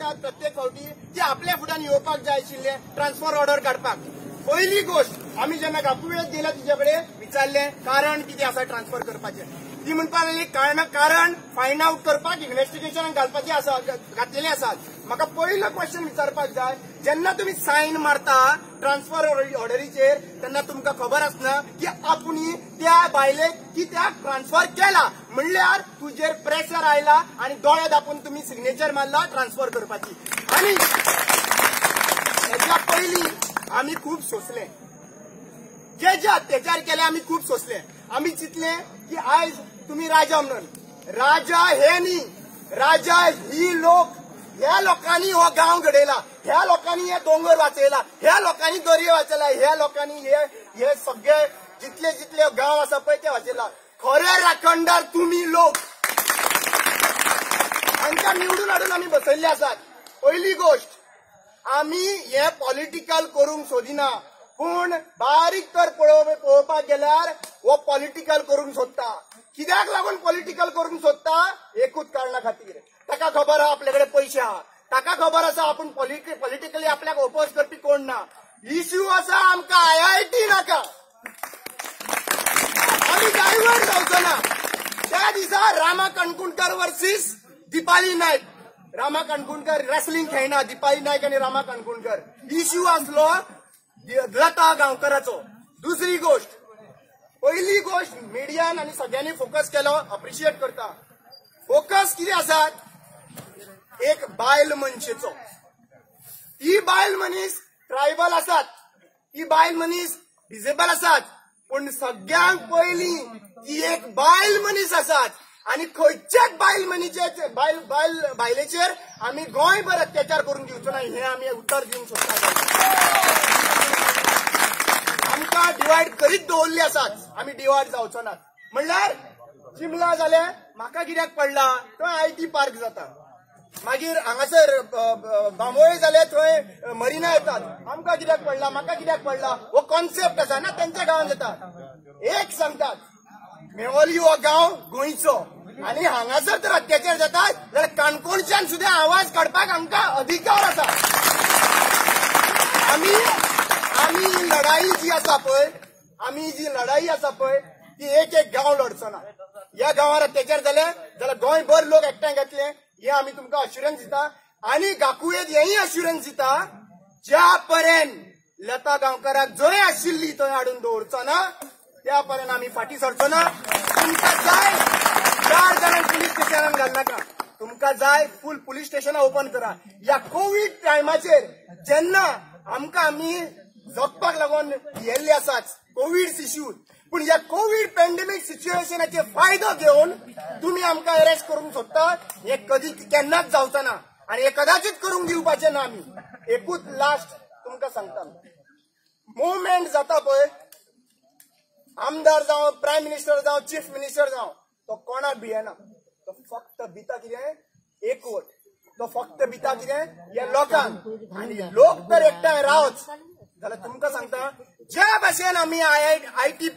सांगतात प्रत्येक फावटी की आपल्या फुड्यान येवपाक जाय आशिल्ले ट्रान्सफर ऑर्डर काडपाक पहिली गोष्ट आम्ही जेन्ना गापुवेत गेल्या तिच्या कडेन विचारले कारण कितें आसा ट्रान्सफर करपाचें? ती म्हणपाक लागली कारण कारण फायंड आउट करपाक इन्व्हेस्टिगेशन घालपाचें आसा घातलेलें आसात. म्हाका पयलो क्वेश्चन विचारपाक जाय. जेन्ना तुमी सायन मारता ट्रान्सफर ऑर्डरीचेर तेन्ना तुमकां खबर आसना की आपुणी त्या बायलेक कित्याक ट्रान्सफर केला. म्हणल्यार तुजेर प्रेशर आयला आनी दोळे दापून तुमी सिग्नेचर मारला ट्रान्सफर करपाची. आनी हेच्या पयलीं आमी खूब सोंसले. जे जे अत्याचार केले आम्ही खूप सोसले. आम्ही चितले की आयज तुम्ही राजा म्हणून. राजा हे न्ही राजा ही लोक ह्या लोकांनी हो गांव घडयला ह्या लोकांनी हे दोंगर वाचयला ह्या लोकांनी दर्यो वाचयला ह्या लोकांनी हे हे सगळे जितले जितले गांव आसा पळय ते वाचयला खरे राखणदार तुम्ही लोक. हांकां निवडून हाडून आमी बसयल्ले आसात. पहिली गोष्ट आमी हे पॉलिटिकल करूंक सोदिना. पूण बारीक तर पळोवपाक गेल्यार हो पॉलिटिकल करूंक सोदता. कित्याक लागून पॉलिटिकल करूंक सोदता? एकूच कारणा खातीर ताका खबर आहा आपल्याकडे कडेन पयशे आहा ताका खबर आसा आपूण पॉलिटिकली आपल्याक ओपोज करपी कोण ना. इश्यू आसा आमकां आय आय टी नाका. आमी डायवर्ट जावचो ना. त्या दिसा रामा कणकुणकर वर्सीस दिपाली नायक रामा कणकुणकर रेसलिंग खेळना दिपाली नायक आनी रामा कणकुणकर. इश्यू आसलो लता गांवकराचो. दुसरी गोष्ट पहिली गोष्ट मिडियान आनी सगळ्यांनी फोकस केलो अप्रिशिएट करता. फोकस कितें आसात एक बायल मनशेचो ही बायल मनीस ट्रायबल आसात ही बायल मनीस डिजेबल आसात पूण सगळ्यांक पयलीं ती एक बायल मनीस आसात आनी खंयच्याच बायल मनीचे बायल बायल बायलेचेर आमी गोंयभर अत्याचार करून दिवचो ना हें आमी उत्तर दिवंक सोदतात आमकां डिवायड करीत दवरली आसात आमी डिवायड जावचो ना. म्हणल्यार चिमला जाल्यार म्हाका कित्याक पडला तो आय टी पार्क जाता. मागीर हांगासर बांबोळे जाल्यार थंय मरिना येतात. आमकां कित्याक पडला? म्हाका कित्याक पडला? हो कॉन्सेप्ट आसा ना तेंच्या गांवांत येतात एक सांगतात मेवली हो गांव गोंयचो. आनी हांगासर तर अत्याचार जातात जाल्यार काणकोणच्यान सुद्दां आवाज काडपाक आमकां अधिकार आसा. आमी आमी लढाई जी आसा पळय आमी जी लढाई आसा पळय ती एक एक गांव लढचो ना. ह्या गांवार अत्याचार जाले जाल्यार गोंयभर लोक एकठांय घातले हे आमी तुमकां अश्युरन्स दिता. आनी गाकुयेत हेही अश्युरन्स दिता ज्या पर्यंत लता गांवकाराक जंय आशिल्ली थंय हाडून दवरचो ना त्या पर्यंत आमी फाटी सरचो ना. तुमकां जाय चार जाणांक पुलीस स्टेशनान घालनाका तुमकां जाय फूल पुलीस स्टेशनां ओपन करा. ह्या कोविड टायमाचेर जेन्ना आमकां आमी जगपाक लागून येल्ले आसात कोविड इश्यू पूण ह्या कोविड पॅन्डेमीक सिच्युएशनाचे फायदो घेवन तुमी आमकां अरेस्ट करूंक सोदतात हे कधी केन्नाच जावचं ना आनी हे कदाचित करूंक दिवपाचे ना आमी एकूच लास्ट तुमकां सांगता. मुवमेंट जाता पळय. आमदार जावं प्रायम मिनिस्टर जावं चीफ मिनिस्टर जावं तो कोणाक भियेना. तो फक्त भिता कितें? एकवट तो फक्त भिता कितें? या लोकांक. आनी लोक तर एकठांय रावच. जाल्यार तुमकां सांगता ज्या भाषेन आमी आय आय टी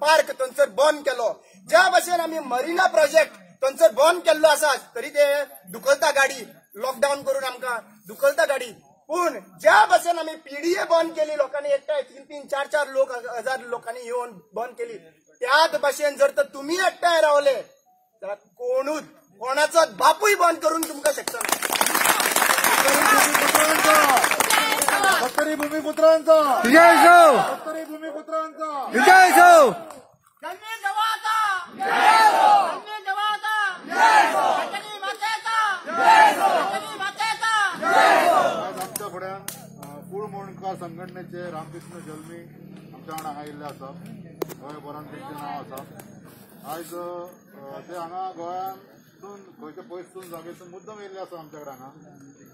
पार्क थंयसर बंद केलो ज्या भाशेन आमी मरिना प्रोजेक्ट थंयसर बंद केल्लो आसा तरी ते दुखलता गाडी लॉकडावन करून आमकां दुखलता गाडी. पूण ज्या भाशेन आमी पीडीए बंद केली लोकांनी एकठांय तीन तीन चार चार लोक हजार लोकांनी येवन बंद केली. त्याच भाशेन जर तर तुमी एकठांय रावले जाल्यार कोणूच कोणाचोच बापूय बंद करून तुमकां शकता भूमिपुत्रांचा. विजय सौ सत्तरी भूमिपुत्रांचा विजय सौ आज आमच्या फुड्यान कूळ मोणकार संघटनेचे रामकृष्ण जल्मी आमच्या वांगडा हांगा येयल्ले आसा. गोंयभरान तेंचें नांव आसा. आयज ते हांगा गोंयांतून खंयच्या पयसून जागेसून मुद्दम येयल्ले आसा आमच्या कडेन हांगा.